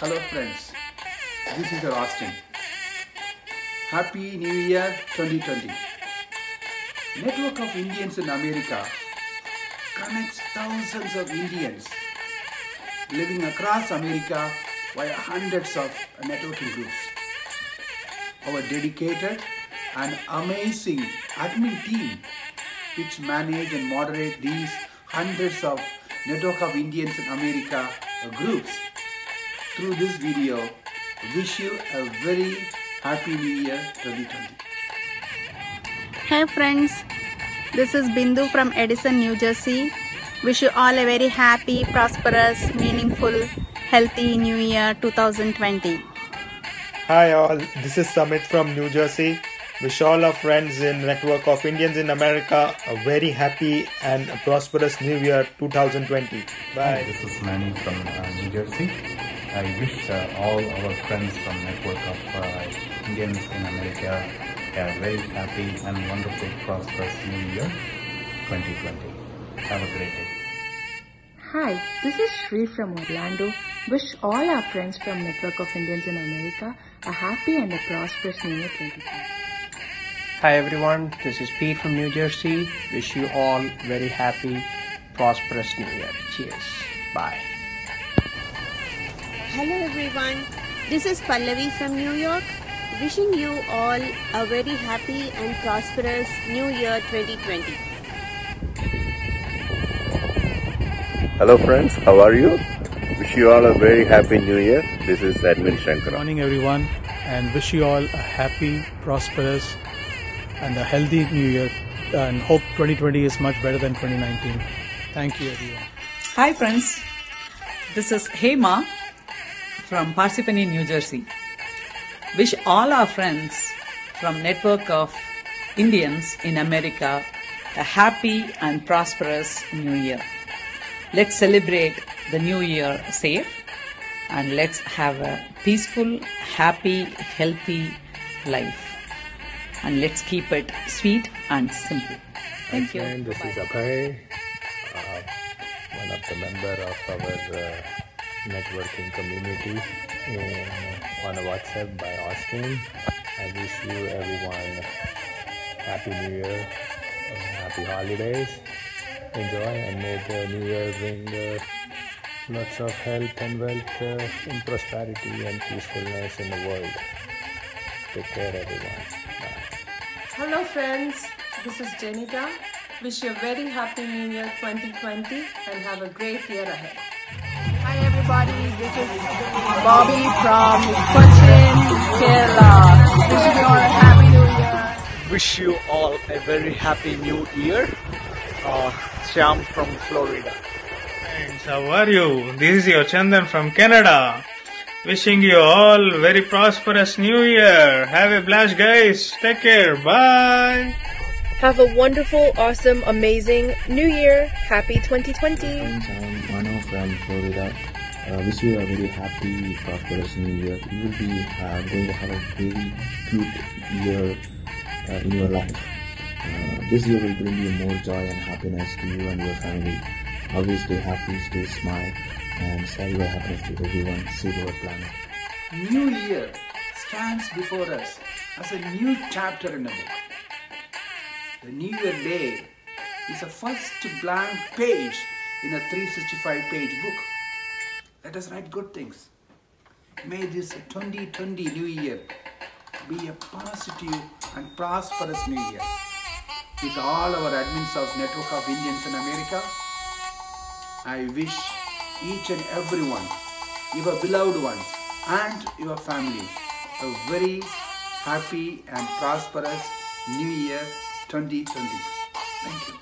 Hello friends, this is your Austin. Happy New Year 2020. Network of Indians in America connects thousands of Indians living across America via hundreds of networking groups. Our dedicated and amazing admin team which manage and moderate these hundreds of network of Indians in America groups through this video wish you a very happy new year 2020 Hey friends, this is Bindu from Edison, New Jersey. Wish you all a very happy, prosperous, meaningful, healthy New Year 2020. Hi all, this is Samit from New Jersey. Wish all our friends in Network of Indians in America a very happy and prosperous New Year 2020. Bye. This is Manny from uh, New Jersey. I wish uh, all our friends from Network of uh, Indians in America a very happy and wonderful, prosperous New Year 2020. Have a great day. Hi, this is Shri from Orlando. Wish all our friends from Network of Indians in America a happy and a prosperous New Year 2020. Hi everyone, this is Pete from New Jersey. Wish you all very happy, prosperous New Year. Cheers. Bye. Hello everyone, this is Pallavi from New York. Wishing you all a very happy and prosperous New Year 2020. Hello friends, how are you? Wish you all a very happy new year. This is Edwin Shankar. Good morning, everyone, and wish you all a happy, prosperous, and a healthy new year. And hope 2020 is much better than 2019. Thank you, everyone. Hi, friends. This is Hema from Parsippany, New Jersey. Wish all our friends from Network of Indians in America a happy and prosperous new year. Let's celebrate the new year safe and let's have a peaceful, happy, healthy life. And let's keep it sweet and simple. Thank you. friend, this is Abhay, uh, one of the member of our uh, networking community in, on WhatsApp by Austin. I wish you everyone happy New Year, and happy holidays. Enjoy and may the New Year bring uh, lots of health and wealth uh, and prosperity and peacefulness in the world. Take care, everyone. Bye. Hello friends, this is Jenita. Wish you a very happy New Year 2020 and have a great year ahead. Hi everybody, this is Bobby from Cochin, Kerala. Wishing you all a happy New Year. Wish you all a very happy new year. Uh, Shyam from Florida. Friends, how are you? This is your Chandan from Canada. Wishing you all very prosperous new year. Have a blast guys. Take care. Bye. Have a wonderful, awesome, amazing New Year. Happy 2020. I'm Mano from Florida. Uh, wish you a very happy, prosperous new year. You will be uh, going to have a very good year uh, in your life. Uh, this year will bring you more joy and happiness to you and your family. Always stay happy, stay smile, and celebrate happiness to everyone. Save our planet. New Year stands before us as a new chapter in a book. The New Year Day is a first blank page in a 365 page book. Let us write good things. May this 2020 New Year be a positive and prosperous New Year. With all our admins of Network of Indians in America, I wish each and everyone, your beloved ones, and your family a very happy and prosperous New Year 2020. Thank you.